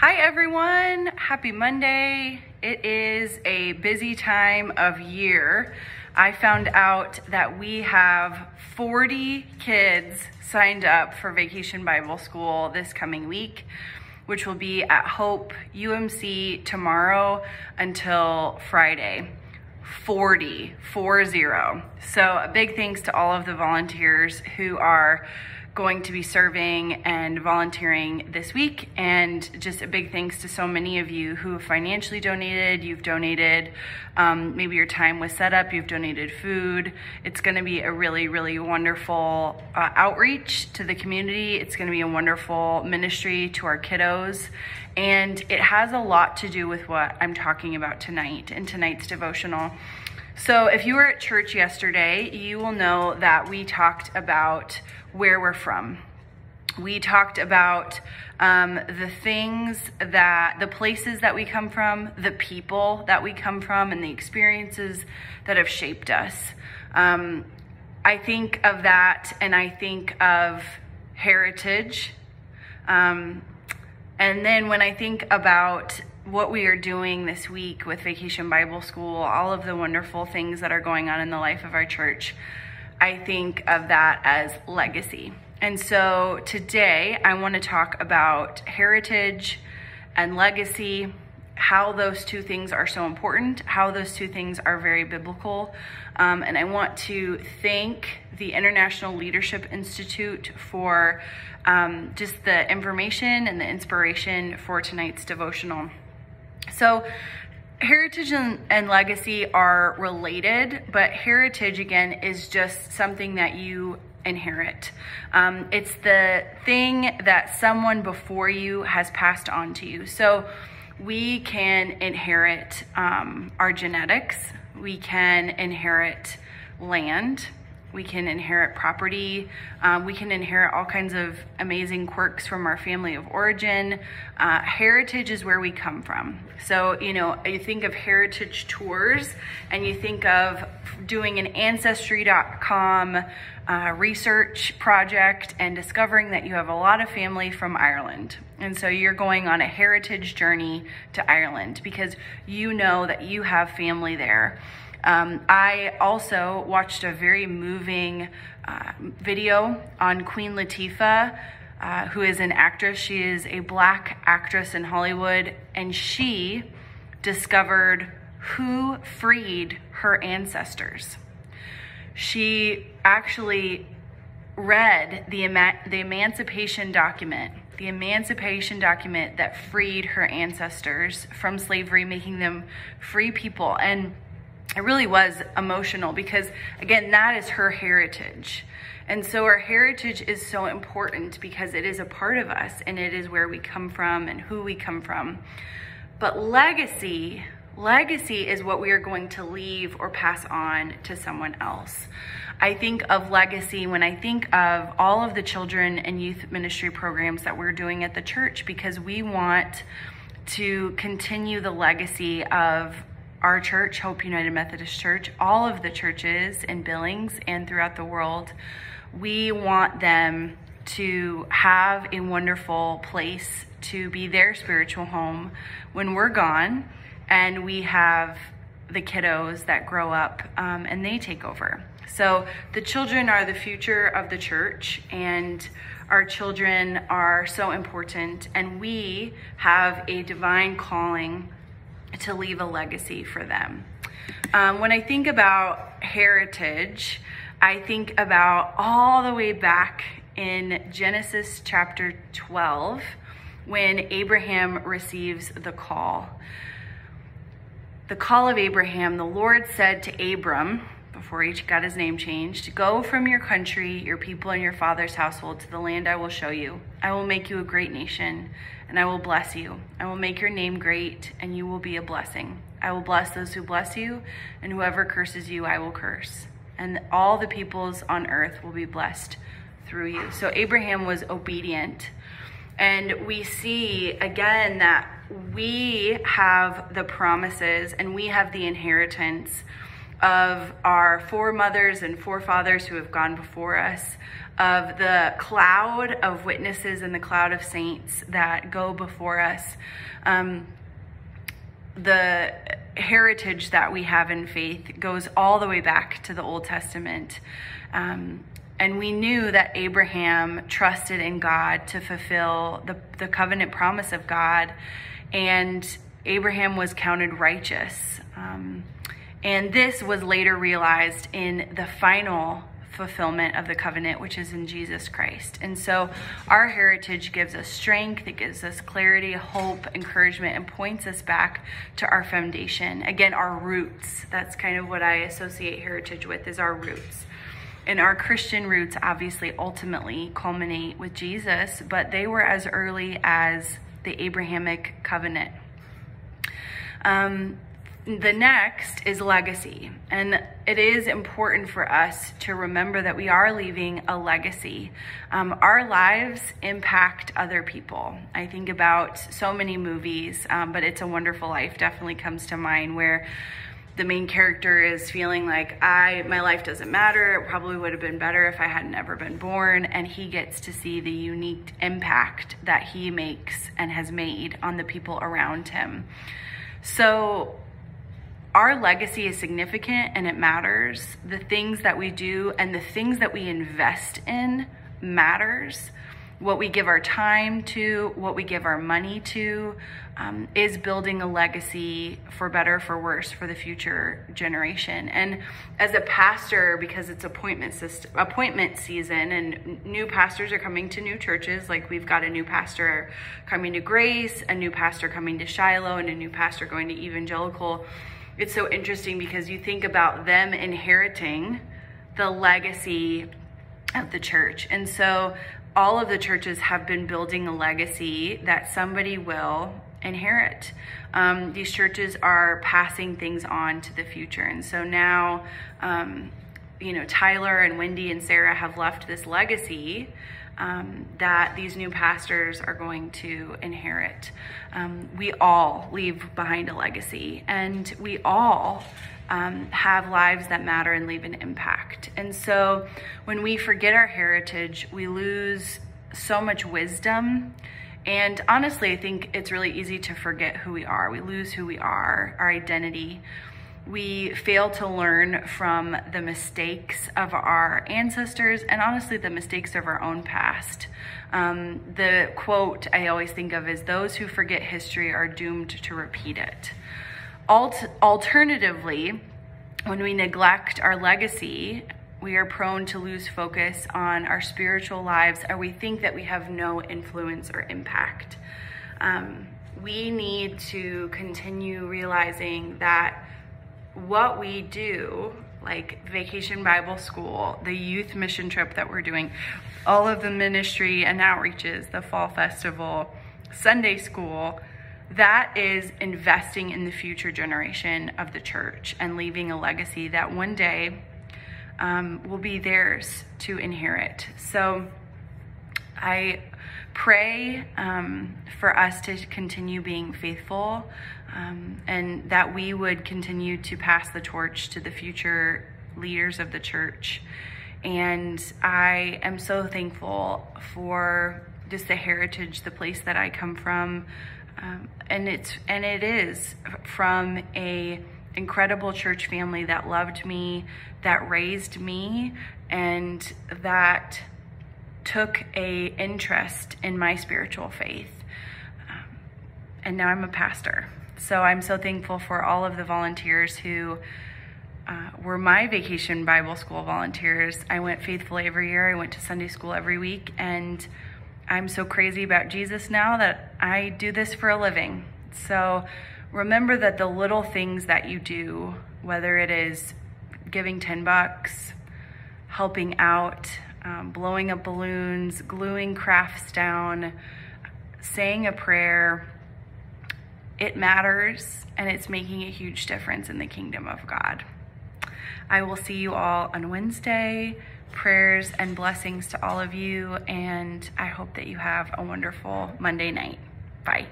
Hi everyone, happy Monday. It is a busy time of year. I found out that we have 40 kids signed up for Vacation Bible School this coming week, which will be at Hope UMC tomorrow until Friday. 40, 40. So a big thanks to all of the volunteers who are going to be serving and volunteering this week. And just a big thanks to so many of you who have financially donated. You've donated um, maybe your time was set up, you've donated food. It's going to be a really, really wonderful uh, outreach to the community. It's going to be a wonderful ministry to our kiddos. And it has a lot to do with what I'm talking about tonight in tonight's devotional. So, if you were at church yesterday, you will know that we talked about where we're from. We talked about um, the things that, the places that we come from, the people that we come from, and the experiences that have shaped us. Um, I think of that and I think of heritage. Um, and then when I think about what we are doing this week with Vacation Bible School, all of the wonderful things that are going on in the life of our church, I think of that as legacy. And so today I want to talk about heritage and legacy, how those two things are so important, how those two things are very biblical. Um, and I want to thank the International Leadership Institute for um, just the information and the inspiration for tonight's devotional. So, heritage and, and, legacy are related, but heritage, again, is just something that you inherit. Um, it's the thing that someone before you has passed on to you. So, we can inherit um, our genetics, we can inherit land, we can inherit property. Um, we can inherit all kinds of amazing quirks from our family of origin. Uh, heritage is where we come from. So, you know, you think of heritage tours and you think of doing an Ancestry.com uh, research project and discovering that you have a lot of family from Ireland. And so you're going on a heritage journey to Ireland because you know that you have family there. Um, I also watched a very moving uh, video on Queen Latifah, uh, who is an actress. She is a black actress in Hollywood, and she discovered who freed her ancestors. She actually read the, the emancipation document, the emancipation document that freed her ancestors from slavery, making them free people. And it really was emotional because, again, that is her heritage. And so our heritage is so important because it is a part of us and it is where we come from and who we come from. But legacy, legacy is what we are going to leave or pass on to someone else. I think of legacy when I think of all of the children and youth ministry programs that we're doing at the church because we want to continue the legacy of our church, Hope United Methodist Church, all of the churches in Billings and throughout the world, we want them to have a wonderful place to be their spiritual home when we're gone and we have the kiddos that grow up um, and they take over. So the children are the future of the church and our children are so important and we have a divine calling to leave a legacy for them. Um, when I think about heritage, I think about all the way back in Genesis chapter 12 when Abraham receives the call. The call of Abraham, the Lord said to Abram, before he got his name changed, Go from your country, your people, and your father's household to the land I will show you. I will make you a great nation and I will bless you. I will make your name great, and you will be a blessing. I will bless those who bless you, and whoever curses you, I will curse. And all the peoples on earth will be blessed through you. So Abraham was obedient. And we see again that we have the promises and we have the inheritance of our foremothers and forefathers who have gone before us, of the cloud of witnesses and the cloud of saints that go before us. Um, the heritage that we have in faith goes all the way back to the Old Testament. Um, and we knew that Abraham trusted in God to fulfill the, the covenant promise of God. And Abraham was counted righteous. Um, and this was later realized in the final fulfillment of the covenant, which is in Jesus Christ. And so our heritage gives us strength, it gives us clarity, hope, encouragement, and points us back to our foundation. Again, our roots. That's kind of what I associate heritage with is our roots. And our Christian roots obviously ultimately culminate with Jesus, but they were as early as the Abrahamic covenant. Um, the next is legacy. And it is important for us to remember that we are leaving a legacy. Um, our lives impact other people. I think about so many movies, um, but It's a Wonderful Life definitely comes to mind where the main character is feeling like I my life doesn't matter. It probably would have been better if I had never been born and he gets to see the unique impact that he makes and has made on the people around him. So our legacy is significant and it matters. The things that we do and the things that we invest in matters. What we give our time to, what we give our money to, um, is building a legacy for better, for worse, for the future generation. And as a pastor, because it's appointment system, appointment season, and new pastors are coming to new churches. Like we've got a new pastor coming to Grace, a new pastor coming to Shiloh, and a new pastor going to Evangelical it's so interesting because you think about them inheriting the legacy of the church. And so all of the churches have been building a legacy that somebody will inherit. Um, these churches are passing things on to the future. And so now, um, you know, Tyler and Wendy and Sarah have left this legacy um, that these new pastors are going to inherit. Um, we all leave behind a legacy, and we all um, have lives that matter and leave an impact. And so when we forget our heritage, we lose so much wisdom. And honestly, I think it's really easy to forget who we are. We lose who we are, our identity we fail to learn from the mistakes of our ancestors and honestly the mistakes of our own past. Um, the quote I always think of is those who forget history are doomed to repeat it. Alt- alternatively, when we neglect our legacy, we are prone to lose focus on our spiritual lives or we think that we have no influence or impact. Um, we need to continue realizing that what we do, like Vacation Bible School, the youth mission trip that we're doing, all of the ministry and outreaches, the fall festival, Sunday school, that is investing in the future generation of the church and leaving a legacy that one day um, will be theirs to inherit. So I pray um, for us to continue being faithful um, and that we would continue to pass the torch to the future leaders of the church. And I am so thankful for just the heritage, the place that I come from. Um, and it's and it is from a incredible church family that loved me, that raised me, and that took a interest in my spiritual faith. Um, and now I'm a pastor. So I'm so thankful for all of the volunteers who uh, were my vacation Bible school volunteers. I went faithfully every year. I went to Sunday school every week. And I'm so crazy about Jesus now that I do this for a living. So remember that the little things that you do, whether it is giving 10 bucks, helping out, um, blowing up balloons, gluing crafts down, saying a prayer, it matters and it's making a huge difference in the kingdom of God. I will see you all on Wednesday. Prayers and blessings to all of you, and I hope that you have a wonderful Monday night. Bye.